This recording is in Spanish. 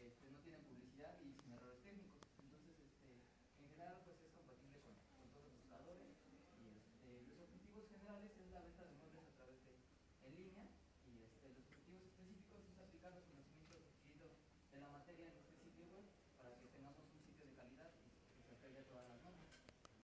este, no